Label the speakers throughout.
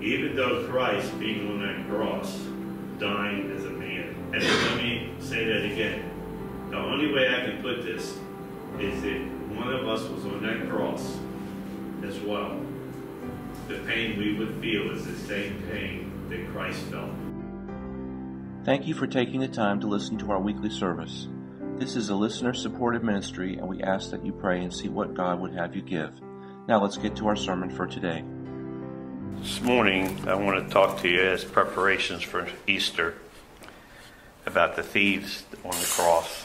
Speaker 1: even though Christ, being on that cross, dying as a man. And let me say that again. The only way I can put this is that one of us was on that cross as well. The pain we would feel is the same pain that Christ felt.
Speaker 2: Thank you for taking the time to listen to our weekly service. This is a listener supported ministry, and we ask that you pray and see what God would have you give. Now let's get to our sermon for today.
Speaker 1: This morning, I want to talk to you as preparations for Easter about the thieves on the cross.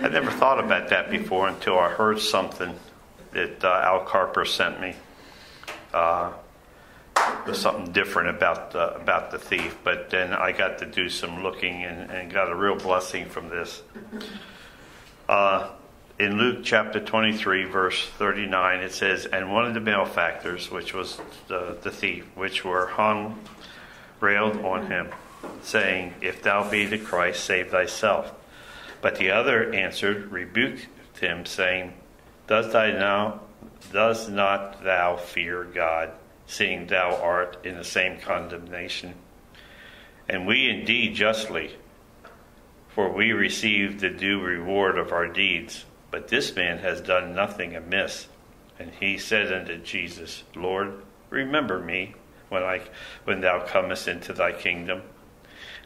Speaker 1: I never thought about that before until I heard something that uh, Al Carper sent me. Uh, was something different about the, about the thief, but then I got to do some looking and, and got a real blessing from this. Uh, in Luke chapter 23, verse 39, it says, And one of the malefactors, which was the, the thief, which were hung, railed on him, saying, If thou be the Christ, save thyself. But the other answered, rebuked him, saying, Does thou now, does not thou fear God? seeing thou art in the same condemnation. And we indeed justly, for we receive the due reward of our deeds. But this man has done nothing amiss. And he said unto Jesus, Lord, remember me when I when thou comest into thy kingdom.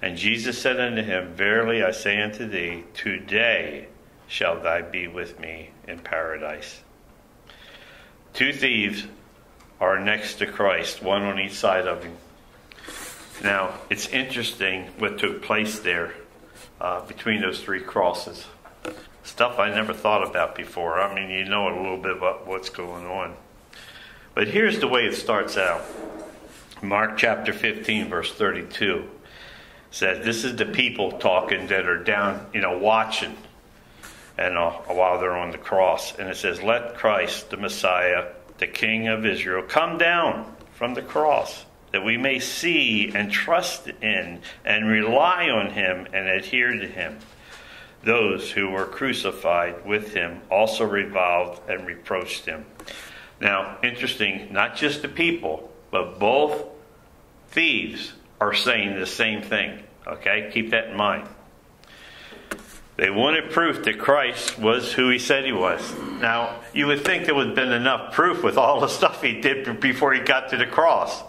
Speaker 1: And Jesus said unto him, Verily I say unto thee, today shalt thou be with me in paradise. Two thieves are next to Christ, one on each side of him. Now, it's interesting what took place there uh, between those three crosses. Stuff I never thought about before. I mean, you know a little bit about what's going on. But here's the way it starts out Mark chapter 15, verse 32 says, This is the people talking that are down, you know, watching and uh, while they're on the cross. And it says, Let Christ, the Messiah, the King of Israel, come down from the cross that we may see and trust in and rely on him and adhere to him. Those who were crucified with him also reviled and reproached him. Now, interesting, not just the people, but both thieves are saying the same thing. Okay, keep that in mind. They wanted proof that Christ was who he said he was. Now, you would think there would have been enough proof with all the stuff he did before he got to the cross.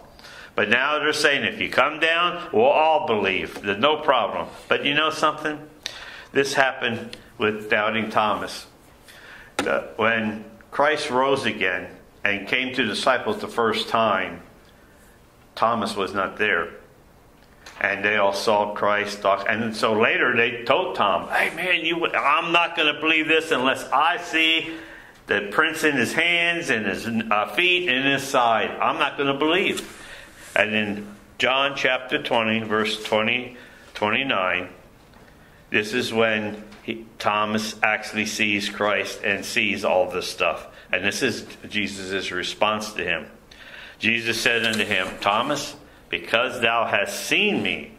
Speaker 1: But now they're saying if you come down, we'll all believe. There's no problem. But you know something? This happened with doubting Thomas. When Christ rose again and came to disciples the first time, Thomas was not there and they all saw Christ. And so later they told Tom, "Hey man, you, I'm not going to believe this unless I see the prints in his hands and his uh, feet and his side. I'm not going to believe." And in John chapter 20, verse 20, 29, this is when he, Thomas actually sees Christ and sees all this stuff. And this is Jesus' response to him. Jesus said unto him, Thomas, because thou hast seen me,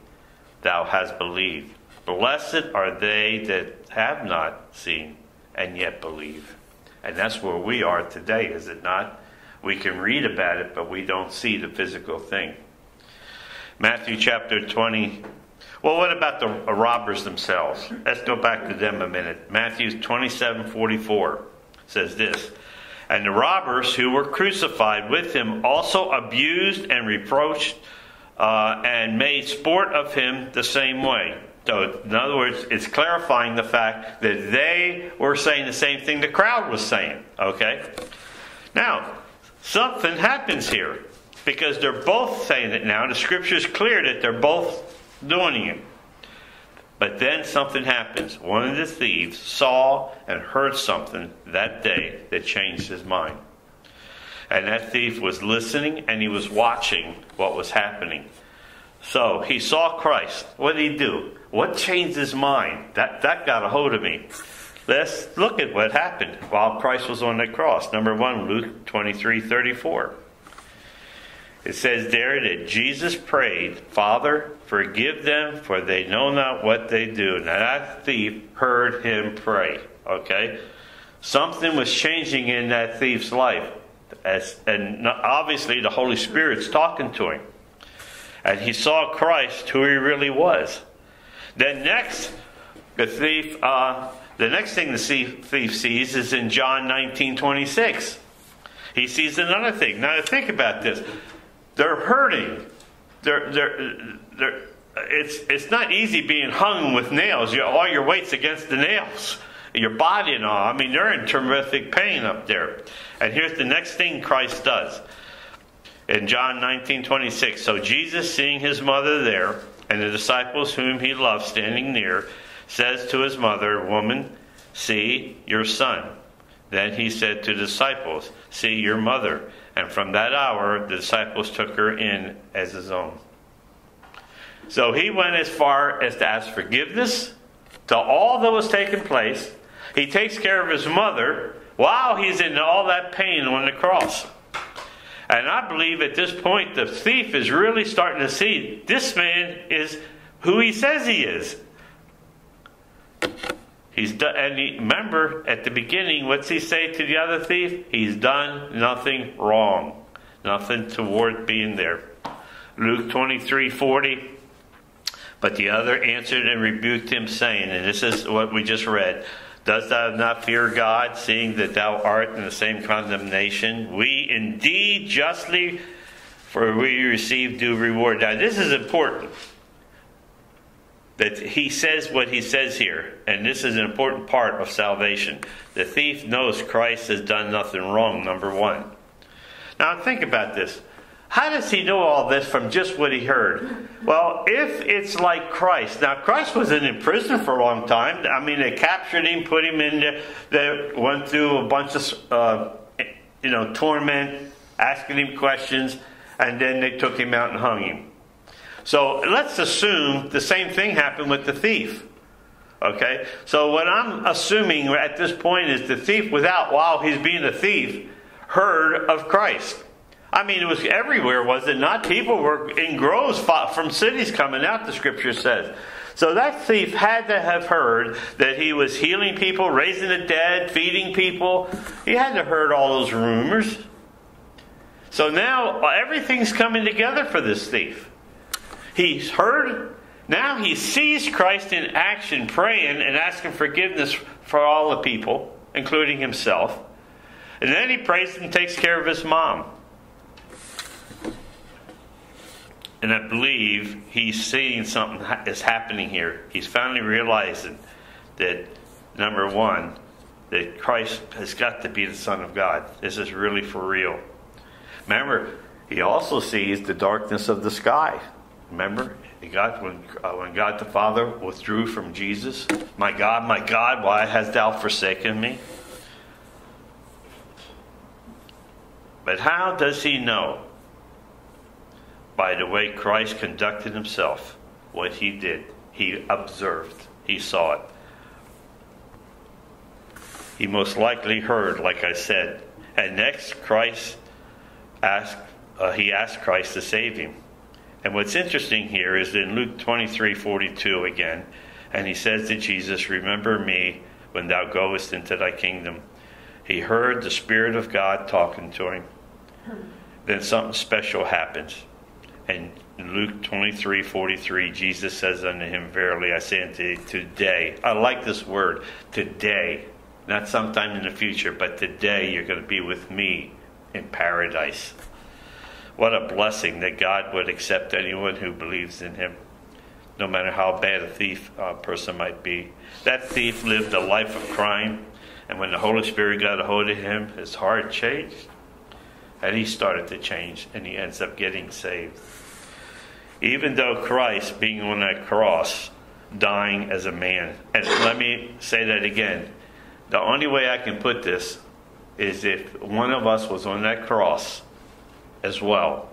Speaker 1: thou hast believed. Blessed are they that have not seen and yet believe. And that's where we are today, is it not? We can read about it, but we don't see the physical thing. Matthew chapter 20. Well, what about the robbers themselves? Let's go back to them a minute. Matthew 27 44 says this And the robbers who were crucified with him also abused and reproached uh, and made sport of him the same way. So, in other words, it's clarifying the fact that they were saying the same thing the crowd was saying. Okay? Now, something happens here because they're both saying it now. The scripture is clear that they're both doing it. But then something happens. One of the thieves saw and heard something that day that changed his mind. And that thief was listening and he was watching what was happening. So he saw Christ. What did he do? What changed his mind? That, that got a hold of me. Let's look at what happened while Christ was on the cross. Number one, Luke 23 34. It says there that Jesus prayed, Father, forgive them, for they know not what they do. Now that thief heard him pray. Okay? Something was changing in that thief's life. As, and obviously, the Holy Spirit's talking to him. And he saw Christ, who he really was. Then, next, the thief, uh, the next thing the thief sees is in John 19 26. He sees another thing. Now, think about this. They're hurting. They're, they're, they're, it's, it's not easy being hung with nails. You, all your weight's against the nails your body and all. I mean, they're in terrific pain up there. And here's the next thing Christ does. In John 19 26, so Jesus, seeing his mother there, and the disciples whom he loved standing near, says to his mother, Woman, see your son. Then he said to disciples, See your mother. And from that hour, the disciples took her in as his own. So he went as far as to ask forgiveness to all that was taking place he takes care of his mother while he's in all that pain on the cross. And I believe at this point the thief is really starting to see this man is who he says he is. He's done, and he, remember at the beginning, what's he say to the other thief? He's done nothing wrong, nothing toward being there. Luke twenty three forty. But the other answered and rebuked him, saying, and this is what we just read Dost thou not fear God, seeing that thou art in the same condemnation? We indeed justly, for we receive due reward. Now, this is important that he says what he says here, and this is an important part of salvation. The thief knows Christ has done nothing wrong, number one. Now, think about this. How does he know all this from just what he heard? Well, if it's like Christ, now Christ was in prison for a long time. I mean, they captured him, put him in there, they went through a bunch of, uh, you know, torment, asking him questions, and then they took him out and hung him. So let's assume the same thing happened with the thief. Okay? So what I'm assuming at this point is the thief, without, while he's being a thief, heard of Christ. I mean, it was everywhere, was it not? People were in groves from cities coming out, the scripture says. So that thief had to have heard that he was healing people, raising the dead, feeding people. He had to have heard all those rumors. So now everything's coming together for this thief. He's heard, now he sees Christ in action, praying and asking forgiveness for all the people, including himself. And then he prays and takes care of his mom. And I believe he's seeing something is happening here. He's finally realizing that, number one, that Christ has got to be the Son of God. This is really for real. Remember, he also sees the darkness of the sky. Remember, got when uh, when God the Father withdrew from Jesus. My God, my God, why hast thou forsaken me? But how does he know? by the way Christ conducted himself, what he did. He observed, he saw it. He most likely heard, like I said. And next, Christ asked, uh, he asked Christ to save him. And what's interesting here is in Luke 23 42 again, and he says to Jesus, Remember me when thou goest into thy kingdom. He heard the Spirit of God talking to him. Then something special happens. And in Luke 23 43, Jesus says unto him, Verily I say unto thee, today. I like this word, today. Not sometime in the future, but today you're going to be with me in paradise. What a blessing that God would accept anyone who believes in him, no matter how bad a thief a person might be. That thief lived a life of crime, and when the Holy Spirit got a hold of him, his heart changed. And he started to change, and he ends up getting saved. Even though Christ, being on that cross, dying as a man, and let me say that again. The only way I can put this is if one of us was on that cross as well,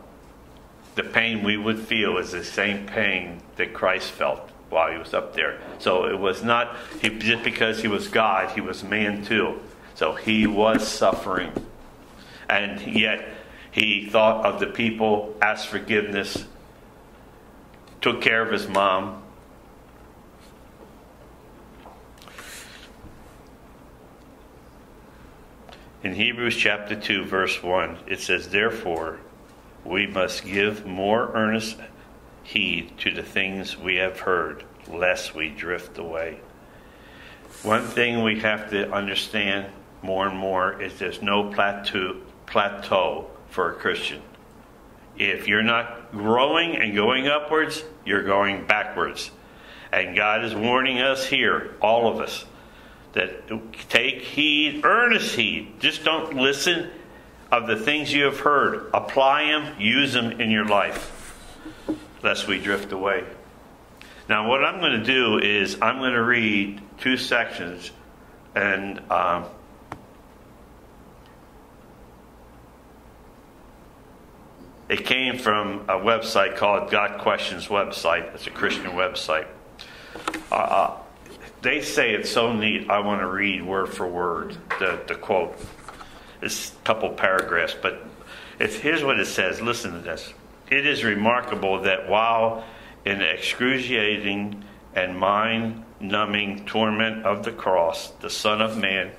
Speaker 1: the pain we would feel is the same pain that Christ felt while he was up there. So it was not he, just because he was God, he was man too. So he was suffering. And yet he thought of the people, asked forgiveness, took care of his mom. In Hebrews chapter 2, verse 1, it says, Therefore, we must give more earnest heed to the things we have heard, lest we drift away. One thing we have to understand more and more is there's no plateau, plateau for a Christian. If you're not growing and going upwards, you're going backwards. And God is warning us here, all of us, that take heed, earnest heed. Just don't listen of the things you have heard. Apply them, use them in your life, lest we drift away. Now, what I'm going to do is I'm going to read two sections, and um, it came from a website called Got Questions website. It's a Christian website. Uh, uh they say it's so neat. I want to read word for word the, the quote. It's a couple paragraphs, but here's what it says. Listen to this. It is remarkable that while in the excruciating and mind numbing torment of the cross, the Son of Man,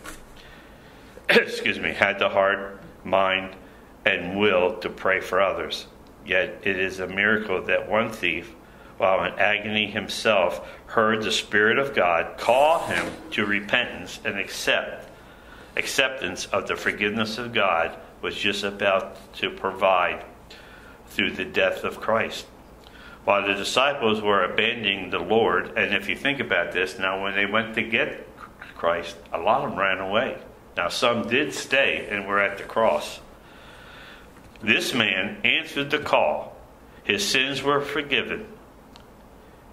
Speaker 1: excuse me, had the heart, mind, and will to pray for others. Yet it is a miracle that one thief, while in agony himself, heard the Spirit of God call him to repentance and accept acceptance of the forgiveness of God was just about to provide through the death of Christ. While the disciples were abandoning the Lord, and if you think about this, now when they went to get Christ, a lot of them ran away. Now some did stay and were at the cross. This man answered the call. His sins were forgiven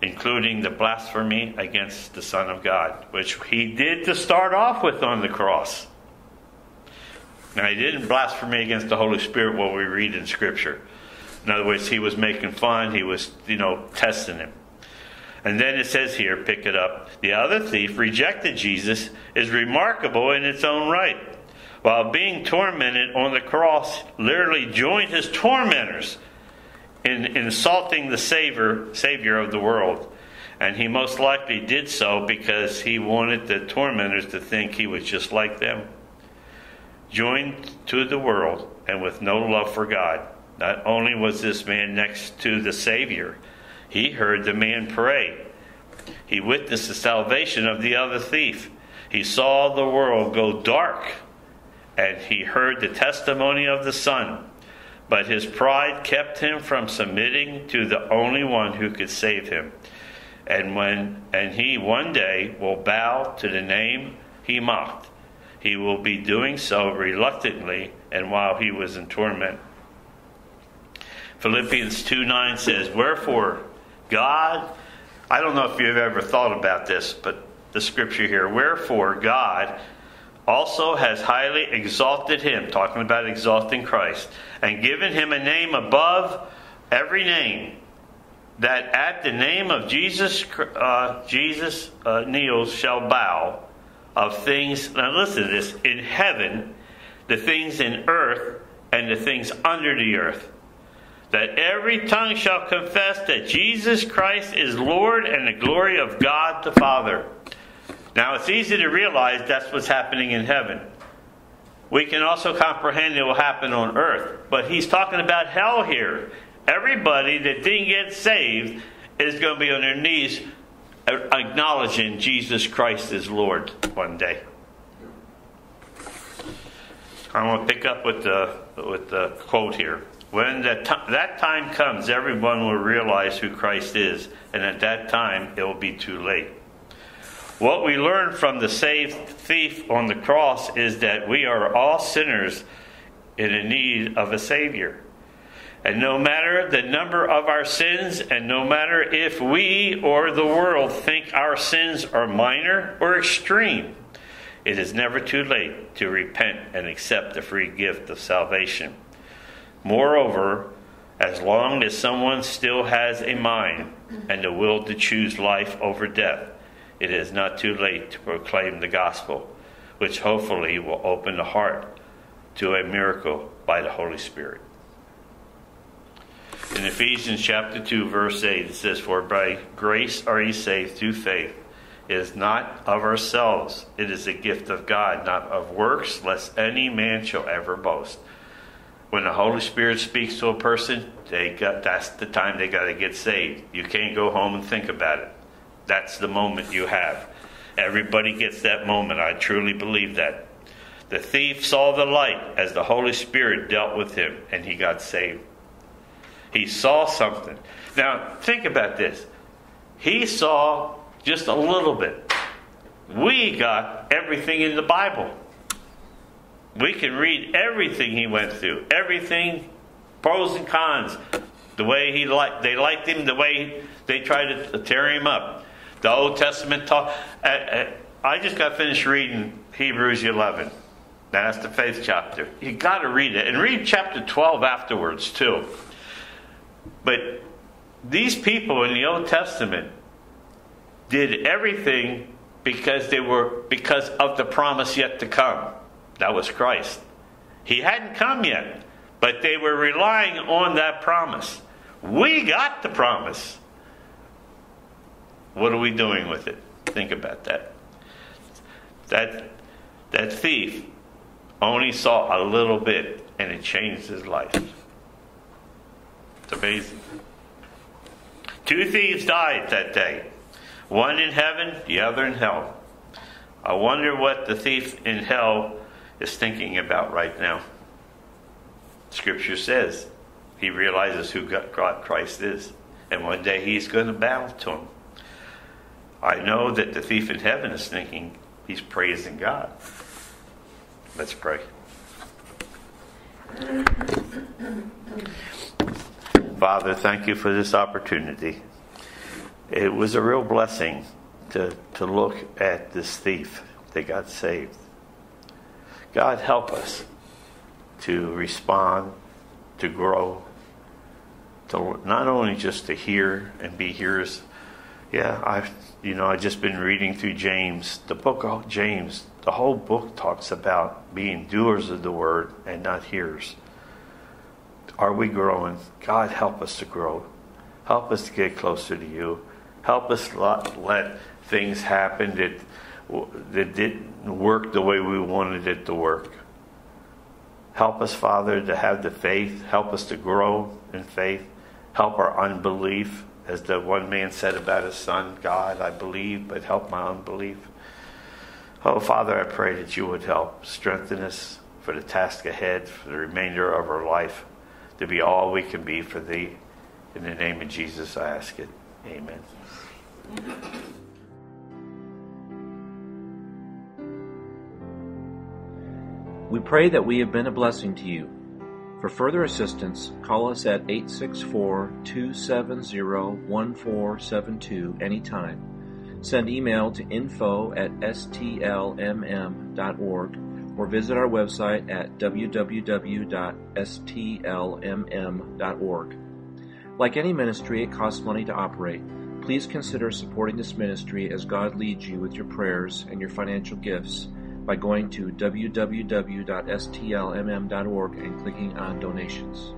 Speaker 1: including the blasphemy against the Son of God, which he did to start off with on the cross. Now, he didn't blaspheme against the Holy Spirit, what we read in Scripture. In other words, he was making fun, he was, you know, testing him. And then it says here, pick it up, the other thief rejected Jesus is remarkable in its own right. While being tormented on the cross, literally joined his tormentors in insulting the Savior, Savior of the world. And he most likely did so because he wanted the tormentors to think he was just like them. Joined to the world and with no love for God. Not only was this man next to the Savior, he heard the man pray. He witnessed the salvation of the other thief. He saw the world go dark, and he heard the testimony of the Son but his pride kept him from submitting to the only one who could save him. And when and he one day will bow to the name he mocked. He will be doing so reluctantly and while he was in torment. Philippians 2 9 says, Wherefore, God, I don't know if you've ever thought about this, but the scripture here, wherefore God also has highly exalted him, talking about exalting Christ, and given him a name above every name, that at the name of Jesus, uh, Jesus uh, kneels shall bow of things. Now listen to this: in heaven, the things in earth, and the things under the earth. That every tongue shall confess that Jesus Christ is Lord, and the glory of God the Father. Now, it's easy to realize that's what's happening in heaven. We can also comprehend it will happen on earth. But he's talking about hell here. Everybody that didn't get saved is going to be on their knees uh, acknowledging Jesus Christ as Lord one day. I want to pick up with the, with the quote here. When that, t- that time comes, everyone will realize who Christ is, and at that time it will be too late. What we learn from the saved thief on the cross is that we are all sinners in need of a Savior. And no matter the number of our sins, and no matter if we or the world think our sins are minor or extreme, it is never too late to repent and accept the free gift of salvation. Moreover, as long as someone still has a mind and the will to choose life over death, it is not too late to proclaim the gospel, which hopefully will open the heart to a miracle by the Holy Spirit. In Ephesians chapter 2, verse 8, it says, For by grace are ye saved through faith, is not of ourselves. It is a gift of God, not of works, lest any man shall ever boast. When the Holy Spirit speaks to a person, they got that's the time they got to get saved. You can't go home and think about it. That's the moment you have. Everybody gets that moment. I truly believe that. The thief saw the light as the Holy Spirit dealt with him, and he got saved. He saw something. Now, think about this. He saw just a little bit. We got everything in the Bible. We can read everything he went through, everything, pros and cons, the way he liked, they liked him, the way they tried to tear him up. The Old Testament talk. Uh, uh, I just got finished reading Hebrews 11. That's the faith chapter. You got to read it and read chapter 12 afterwards too. But these people in the Old Testament did everything because they were because of the promise yet to come. That was Christ. He hadn't come yet, but they were relying on that promise. We got the promise. What are we doing with it? Think about that. That that thief only saw a little bit and it changed his life. It's amazing. Two thieves died that day. One in heaven, the other in hell. I wonder what the thief in hell is thinking about right now. Scripture says he realizes who God Christ is, and one day he's going to bow to him. I know that the thief in heaven is thinking he's praising God. Let's pray. Father, thank you for this opportunity. It was a real blessing to, to look at this thief that got saved. God, help us to respond, to grow, to not only just to hear and be hearers. Yeah, I've you know I've just been reading through James, the book of James. The whole book talks about being doers of the word and not hearers. Are we growing? God, help us to grow. Help us to get closer to you. Help us let things happen that that didn't work the way we wanted it to work. Help us, Father, to have the faith. Help us to grow in faith. Help our unbelief. As the one man said about his son, God, I believe, but help my unbelief. Oh, Father, I pray that you would help strengthen us for the task ahead, for the remainder of our life, to be all we can be for Thee. In the name of Jesus, I ask it. Amen.
Speaker 2: We pray that we have been a blessing to you. For further assistance, call us at 864 270 1472 anytime. Send email to info at stlmm.org or visit our website at www.stlmm.org. Like any ministry, it costs money to operate. Please consider supporting this ministry as God leads you with your prayers and your financial gifts by going to www.stlmm.org and clicking on donations.